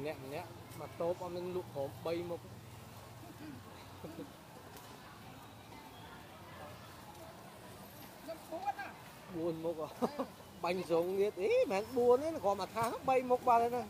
ម្នាក់ម្នាក់មកតូបអត់នឹងលក់ក្រុម3មុខខ្ញុំពួតណា4មុខហ៎បាញ់ស្រងទៀតអីមិនមែន4ទេគ្រាន់តែថា3មុខបាត់ហើយណា